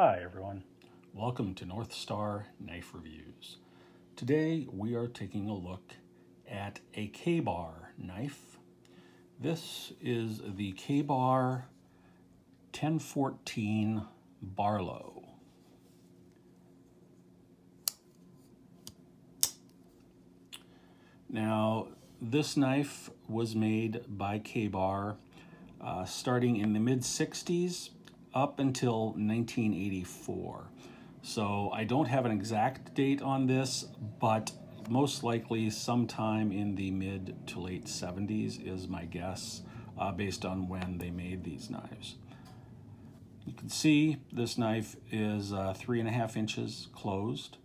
Hi everyone, welcome to North Star Knife Reviews. Today we are taking a look at a Ka-Bar knife. This is the Ka-Bar 1014 Barlow. Now this knife was made by Ka-Bar uh, starting in the mid 60s up until 1984. So I don't have an exact date on this, but most likely sometime in the mid to late 70s is my guess uh, based on when they made these knives. You can see this knife is uh, three and a half inches closed.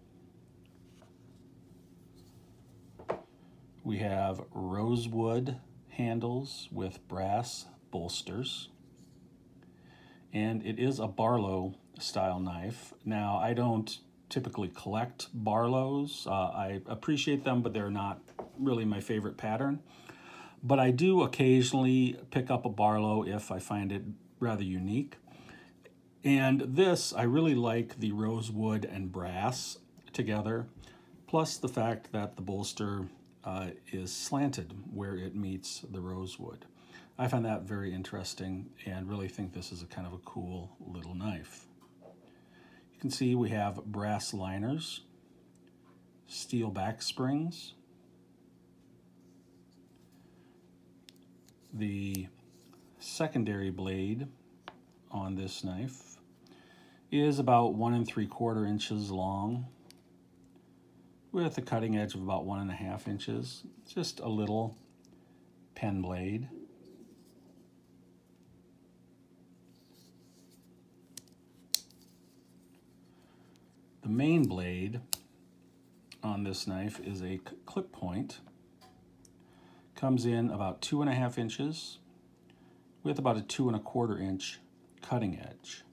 We have rosewood handles with brass bolsters and it is a Barlow style knife. Now, I don't typically collect Barlows. Uh, I appreciate them, but they're not really my favorite pattern. But I do occasionally pick up a Barlow if I find it rather unique. And this, I really like the rosewood and brass together, plus the fact that the bolster uh, is slanted where it meets the rosewood. I find that very interesting and really think this is a kind of a cool little knife. You can see we have brass liners, steel back springs, the secondary blade on this knife is about one and three quarter inches long with a cutting edge of about one and a half inches, just a little pen blade. The main blade on this knife is a clip point. Comes in about two and a half inches with about a two and a quarter inch cutting edge.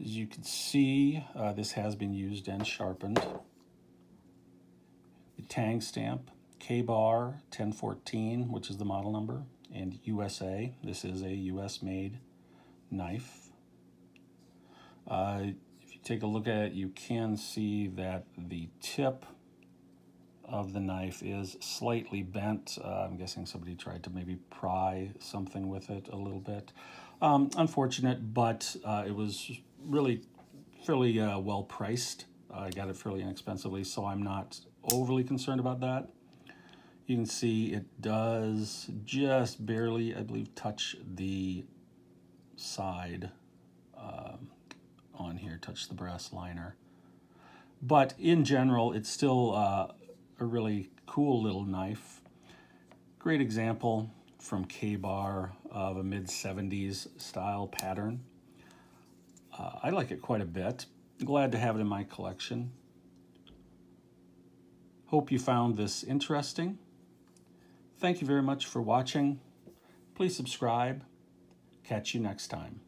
As you can see, uh, this has been used and sharpened. The tang stamp, Ka-Bar 1014, which is the model number, and USA. This is a US made knife. Uh, if you take a look at it, you can see that the tip of the knife is slightly bent. Uh, I'm guessing somebody tried to maybe pry something with it a little bit. Um, unfortunate, but uh, it was really fairly uh, well priced. I got it fairly inexpensively, so I'm not overly concerned about that. You can see it does just barely, I believe, touch the side on here, touch the brass liner. But in general, it's still uh, a really cool little knife. Great example from Ka-Bar of a mid-70s style pattern. Uh, I like it quite a bit. Glad to have it in my collection. Hope you found this interesting. Thank you very much for watching. Please subscribe. Catch you next time.